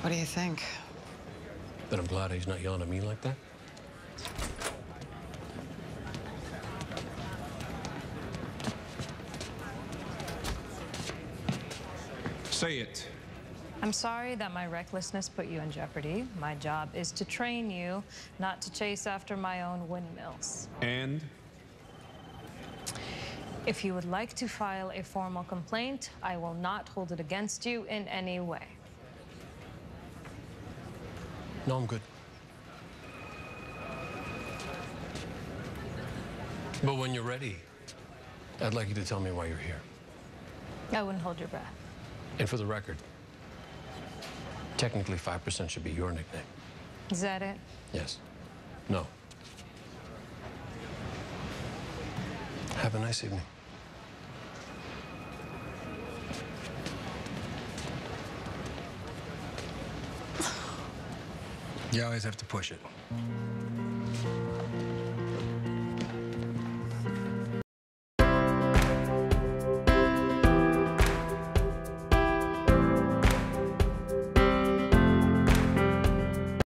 What do you think? But I'm glad he's not yelling at me like that. Say it. I'm sorry that my recklessness put you in jeopardy. My job is to train you, not to chase after my own windmills. And If you would like to file a formal complaint, I will not hold it against you in any way. No, I'm good. But when you're ready, I'd like you to tell me why you're here. I wouldn't hold your breath. And for the record, technically 5% should be your nickname. Is that it? Yes. No. Have a nice evening. You always have to push it.